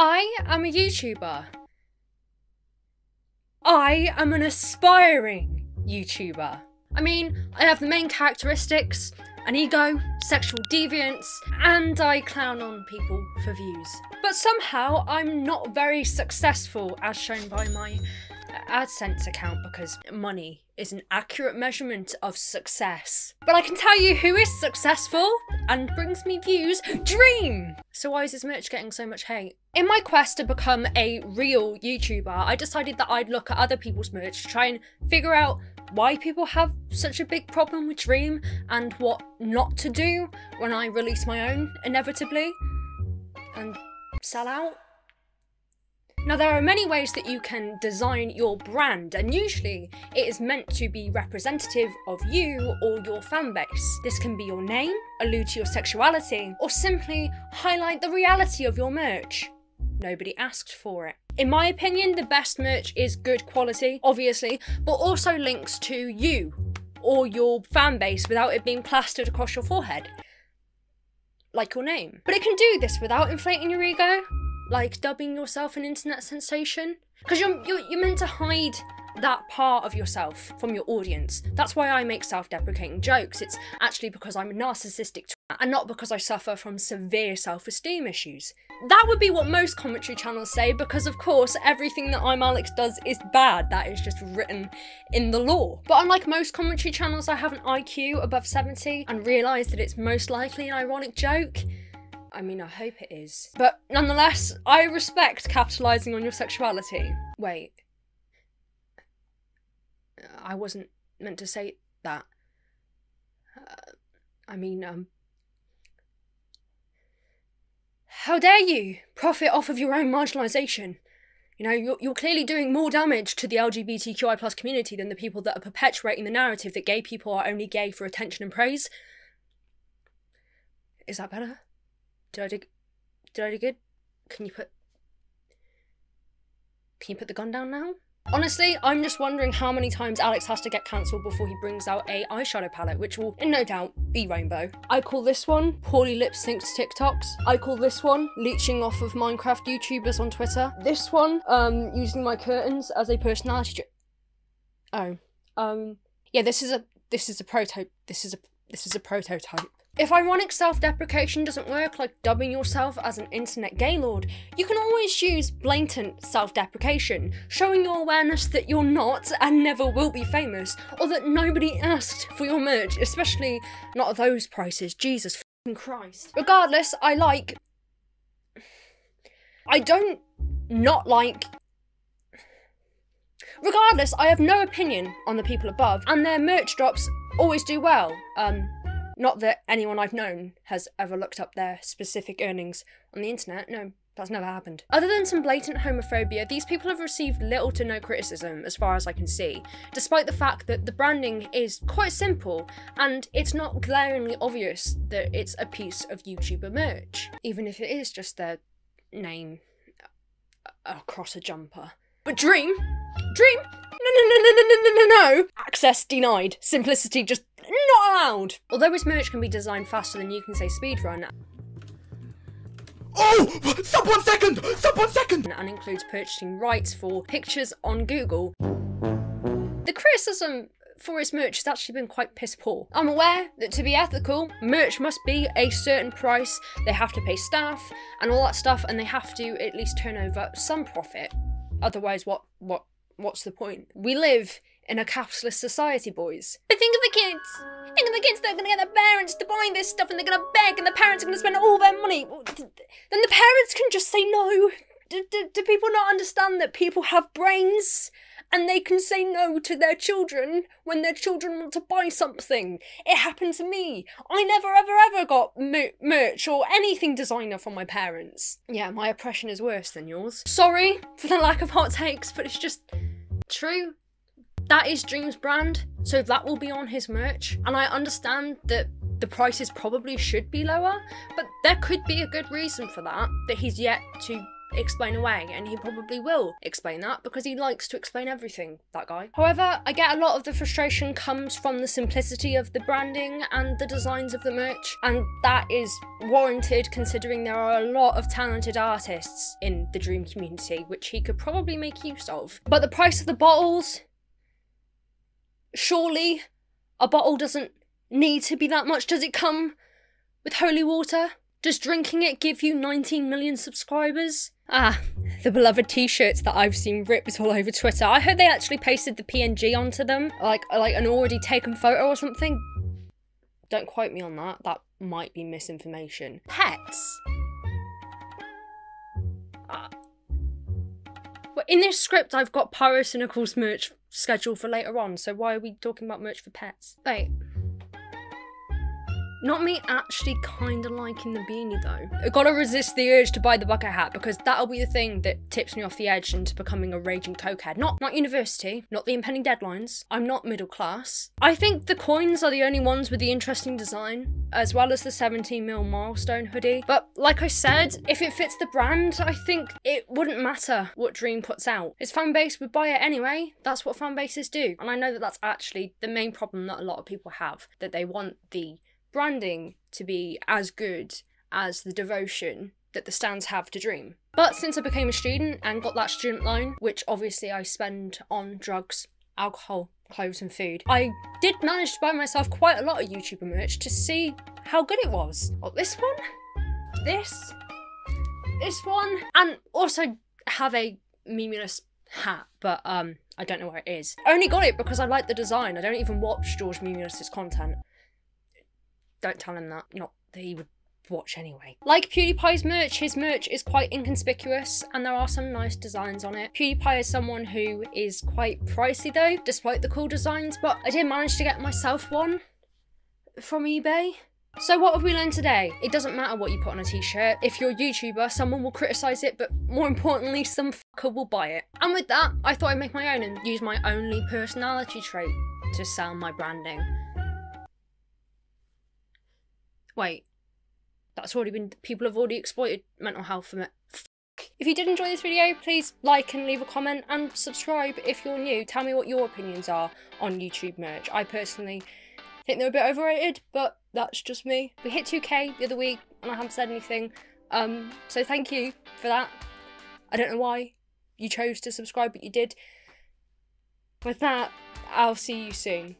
I am a YouTuber. I am an aspiring YouTuber. I mean, I have the main characteristics an ego, sexual deviance, and I clown on people for views. But somehow I'm not very successful as shown by my AdSense account because money is an accurate measurement of success. But I can tell you who is successful and brings me views Dream! So, why is his merch getting so much hate? In my quest to become a real YouTuber, I decided that I'd look at other people's merch to try and figure out why people have such a big problem with Dream and what not to do when I release my own, inevitably, and sell out. Now, there are many ways that you can design your brand, and usually it is meant to be representative of you or your fan base. This can be your name, allude to your sexuality, or simply highlight the reality of your merch. Nobody asked for it. In my opinion, the best merch is good quality, obviously, but also links to you or your fan base without it being plastered across your forehead. Like your name. But it can do this without inflating your ego like dubbing yourself an internet sensation because you're, you're you're meant to hide that part of yourself from your audience. That's why I make self-deprecating jokes. It's actually because I'm a narcissistic and not because I suffer from severe self-esteem issues. That would be what most commentary channels say because of course everything that I'm Alex does is bad. That is just written in the law. But unlike most commentary channels, I have an IQ above 70 and realise that it's most likely an ironic joke. I mean, I hope it is. But nonetheless, I respect capitalising on your sexuality. Wait. I wasn't meant to say that. Uh, I mean, um. How dare you profit off of your own marginalisation? You know, you're, you're clearly doing more damage to the LGBTQI plus community than the people that are perpetuating the narrative that gay people are only gay for attention and praise. Is that better? Did I do? Did I do good? Can you put? Can you put the gun down now? Honestly, I'm just wondering how many times Alex has to get cancelled before he brings out a eyeshadow palette, which will, in no doubt, be rainbow. I call this one poorly lip synced TikToks. I call this one leeching off of Minecraft YouTubers on Twitter. This one, um, using my curtains as a personality. oh, um, yeah. This is a this is a proto. This is a this is a prototype. If ironic self deprecation doesn't work, like dubbing yourself as an internet gaylord, you can always use blatant self deprecation, showing your awareness that you're not and never will be famous, or that nobody asked for your merch, especially not at those prices. Jesus Christ. Regardless, I like. I don't not like. Regardless, I have no opinion on the people above, and their merch drops always do well. Um, not that anyone I've known has ever looked up their specific earnings on the internet, no, that's never happened. Other than some blatant homophobia, these people have received little to no criticism, as far as I can see, despite the fact that the branding is quite simple and it's not glaringly obvious that it's a piece of YouTuber merch, even if it is just their name uh, across a jumper. But Dream? Dream? No, no, no, no, no, no, no, no! Access denied. Simplicity just not allowed. Although his merch can be designed faster than you can say speedrun. Oh! Sub one second! Sub one second! And includes purchasing rights for pictures on Google. The criticism for his merch has actually been quite piss poor. I'm aware that to be ethical, merch must be a certain price, they have to pay staff and all that stuff, and they have to at least turn over some profit. Otherwise, what what what's the point? We live in a capitalist society, boys. But think of the kids. Think of the kids that are to get their parents to buy this stuff and they're to beg and the parents are to spend all their money. Then the parents can just say no. Do, do, do people not understand that people have brains and they can say no to their children when their children want to buy something? It happened to me. I never, ever, ever got mer- merch or anything designer from my parents. Yeah, my oppression is worse than yours. Sorry for the lack of hot takes, but it's just true. That is Dream's brand, so that will be on his merch. And I understand that the prices probably should be lower, but there could be a good reason for that, that he's yet to explain away, and he probably will explain that because he likes to explain everything, that guy. However, I get a lot of the frustration comes from the simplicity of the branding and the designs of the merch, and that is warranted considering there are a lot of talented artists in the Dream community, which he could probably make use of. But the price of the bottles, surely a bottle doesn't need to be that much. Does it come with holy water? Does drinking it give you 19 million subscribers? Ah, the beloved t-shirts that I've seen ripped all over Twitter. I heard they actually pasted the PNG onto them, like like an already taken photo or something. Don't quote me on that. That might be misinformation. Pets. Uh, well, in this script, I've got Pyrocynical's merch scheduled for later on, so why are we talking about merch for pets? Wait. Not me actually kind of liking the beanie though. I gotta resist the urge to buy the bucket hat because that'll be the thing that tips me off the edge into becoming a raging cokehead. Not not university, not the impending deadlines. I'm not middle class. I think the coins are the only ones with the interesting design, as well as the 17mm milestone hoodie. But like I said, if it fits the brand, I think it wouldn't matter what Dream puts out. Its fan base would buy it anyway. That's what fan bases do. And I know that that's actually the main problem that a lot of people have, that they want the branding to be as good as the devotion that the stands have to dream. But since I became a student and got that student loan, which obviously I spend on drugs, alcohol, clothes, and food, I did manage to buy myself quite a lot of YouTuber merch to see how good it was. Oh, this one, this, this one, and also have a Memeulous hat, but um, I don't know where it is. I only got it because I like the design. I don't even watch George Memeulous's content. Don't tell him that. Not that he would watch anyway. Like PewDiePie's merch, his merch is quite inconspicuous and there are some nice designs on it. PewDiePie is someone who is quite pricey though, despite the cool designs, but I did manage to get myself one from eBay. So what have we learned today? It doesn't matter what you put on a t-shirt. If you're a YouTuber, someone will criticise it, but more importantly, some fucker will buy it. And with that, I thought I'd make my own and use my only personality trait to sell my branding. Wait, that's already been, people have already exploited mental health from it. If you did enjoy this video, please like and leave a comment and subscribe if you're new. Tell me what your opinions are on YouTube merch. I personally think they're a bit overrated, but that's just me. We hit 2k the other week and I haven't said anything. Um, so thank you for that. I don't know why you chose to subscribe, but you did. With that, I'll see you soon.